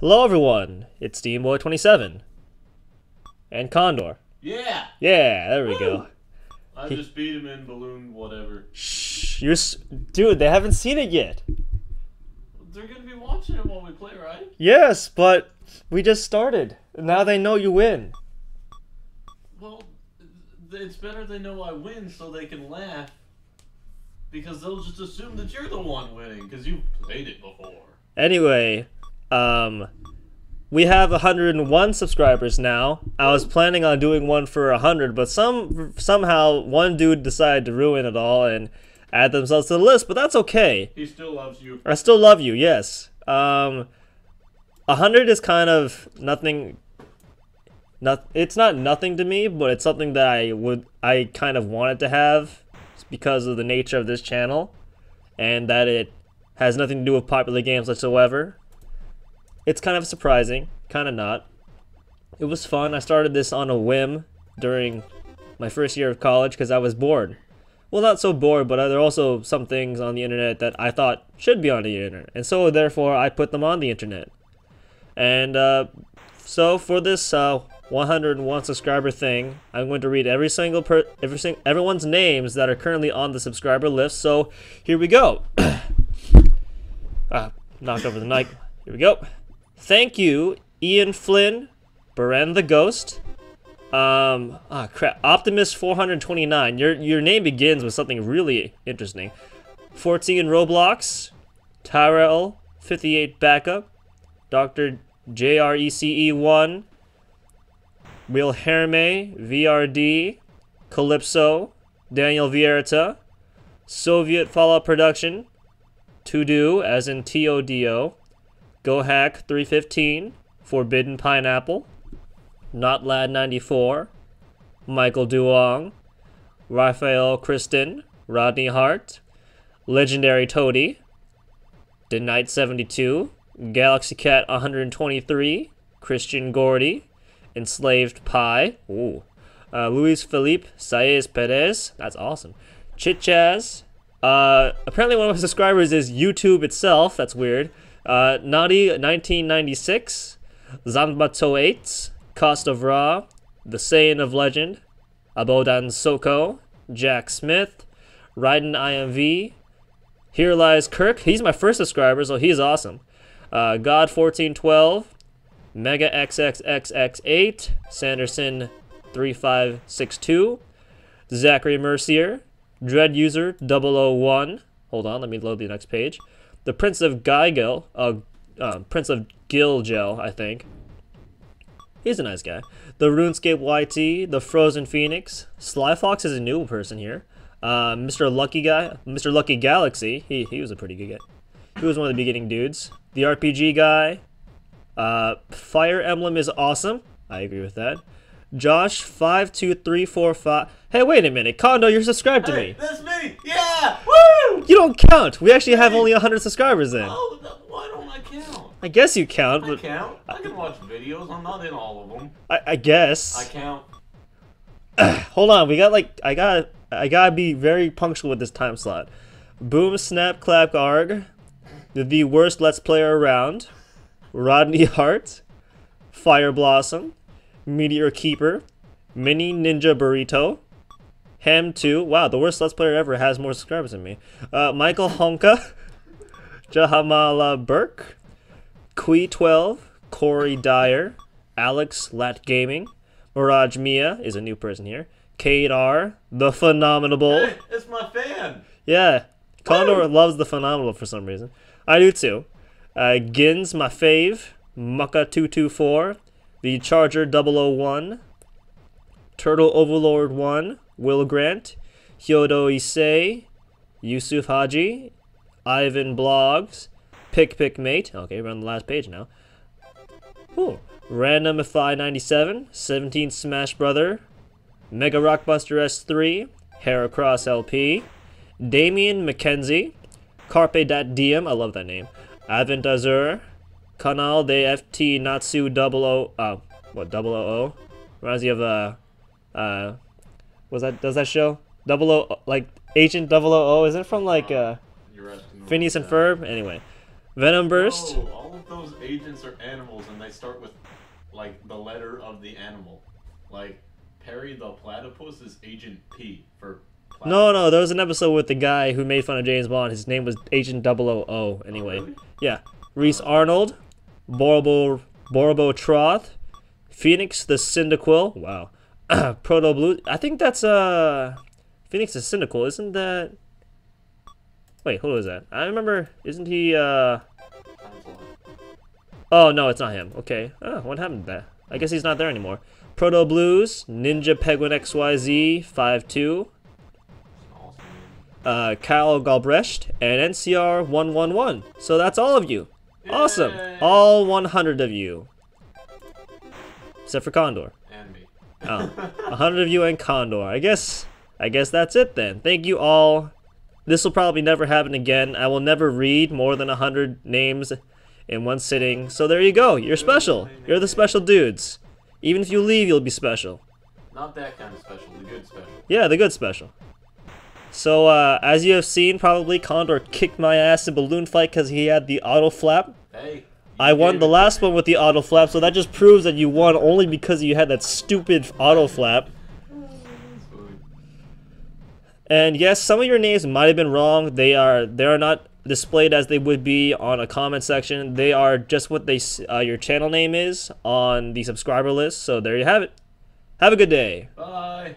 Hello, everyone. It's Steamboy27 and Kondor. Yeah. Yeah, there we go. I just beat him in balloon whatever. Shh, you're, s- dude. They haven't seen it yet. They're gonna be watching it while we play, right? Yes, but we just started. Now they know you win. Well, it's better they know I win so they can laugh. Because they'll just assume that you're the one winning because you played it before. Anyway, um, we have 101 subscribers now. I was planning on doing one for 100, but some somehow one dude decided to ruin it all and add themselves to the list. But that's okay. He still loves you. I still love you. Yes. Um, 100 is kind of nothing. Not it's not nothing to me, but it's something that I would I kind of wanted to have because of the nature of this channel, and that it has nothing to do with popular games whatsoever. It's kind of surprising, kind of not. It was fun. I started this on a whim during my first year of college because I was bored. Well, not so bored, but there are also some things on the internet that I thought should be on the internet, and so therefore I put them on the internet. And uh, so for this uh, 101 subscriber thing, I'm going to read every single per every sing- everyone's names that are currently on the subscriber list. So here we go. ah, knocked over the mic. Here we go. Thank you, Ian Flynn, Beren the Ghost. Um, ah, crap. Optimus 429. Your your name begins with something really interesting. 14 Roblox, Tyrell 58 Backup, Dr. JRECE1, Wilhelme VRD, Calypso, Daniel Vierta, Soviet Fallout Production, To Do, as in TODO, GoHack 315, Forbidden Pineapple, Not Lad 94, Michael Duong, Raphael Kristen, Rodney Hart, Legendary Toady, The Knight 72, Galaxy Cat 123, Christian Gordy, Enslaved Pie, ooh, uh, Luis Felipe Saez Perez, that's awesome, Chit Chaz, uh, apparently one of my subscribers is YouTube itself, that's weird, uh, Naughty 1996, Zanbato 8, Cost of Ra, The Saiyan of Legend, Abodan Soko, Jack Smith, Raiden IMV, Here Lies Kirk. He's my first subscriber, so he's awesome. Uh, God1412, Mega XXXX8, Sanderson 3562, Zachary Mercier, Dread User 001. Hold on, let me load the next page. The Prince of Gygel, uh, uh, Prince of Gilgel, I think. He's a nice guy. The RuneScape YT, the Frozen Phoenix. Sly Fox is a new person here. Uh, Mr. Lucky Guy, Mr. Lucky Galaxy. He he was a pretty good guy. He was one of the beginning dudes. The RPG guy. Uh, Fire Emblem is awesome. I agree with that. Josh five two three four five. Hey, wait a minute, Kondor, you're subscribed to Hey, me. that's me! Yeah! You don't count. We actually have only hundred subscribers then. Oh, why don't I count? I guess you count, I count. I can watch videos. I'm not in all of them. I, I guess. I count. Hold on, we got like I got I gotta be very punctual with this time slot. Boom snap clap arg, the, the worst let's player around, Rodney Hart, Fire Blossom, Meteor Keeper, Mini Ninja Burrito, Ham 2. Wow, the worst let's player ever has more subscribers than me. Uh, Michael Honka, Jahamala Burke, Kui 12, Corey Dyer, Alex Lat Gaming, Mirage Mia is a new person here. Kate R, the Phenomenal. Hey, it's my fan. Yeah, Kondor loves the Phenomenal for some reason. I do too. Uh, Gins, my fave. Mucka224, the Charger 001, Turtle Overlord 1, Will Grant, Hyodo Issei, Yusuf Haji, Ivan Blogs, Pick Pick Mate. Okay, we're on the last page now. Ooh. Randomify 97, 17 Smash Brother, Mega Rockbuster S3, Heracross LP, Damien McKenzie, Carpe Diem, I love that name, Advent Azure, Canal de FT Natsu 00, uh, what, 000? Reminds me of, uh, uh, was that, does that show? 00, like, Agent 000, is it from, like, uh, the Phineas and. Ferb? Anyway. Venom Burst. Oh, all of those agents are animals and they start with like the letter of the animal. Like Perry the platypus is Agent P for. Platypus. No, no, there was an episode with the guy who made fun of James Bond. His name was Agent 000. Anyway, really? yeah. Reese Arnold, Borobo Borobo Troth, Phoenix the Cyndaquil. Wow. Proto Blue. I think that's uh Phoenix is cynical, isn't that Wait, who is that? I remember isn't he uh Time's a lot. Oh no, it's not him. Okay. Oh, what happened to that? I guess he's not there anymore. Proto Blues, Ninja Penguin XYZ 52, Awesome. uh, Kyle Galbrecht, and NCR 111. So that's all of you. Awesome. All 100 of you. Except for Kondor. Oh, 100 of you and Kondor. I guess I guess that's it then. Thank you all. This will probably never happen again. I will never read more than 100 names in one sitting. So there you go. You're special. You're the special dudes. Even if you leave, you'll be special. Not that kind of special. The good special. Yeah, the good special. So, uh, as you have seen, probably Kondor kicked my ass in balloon fight because he had the auto flap. Hey. I won the last one with the auto flap, so that just proves that you won only because you had that stupid auto flap. And yes, some of your names might have been wrong. They are they are not displayed as they would be on a comment section. They are just what they uh, your channel name is on the subscriber list. So there you have it. Have a good day. Bye.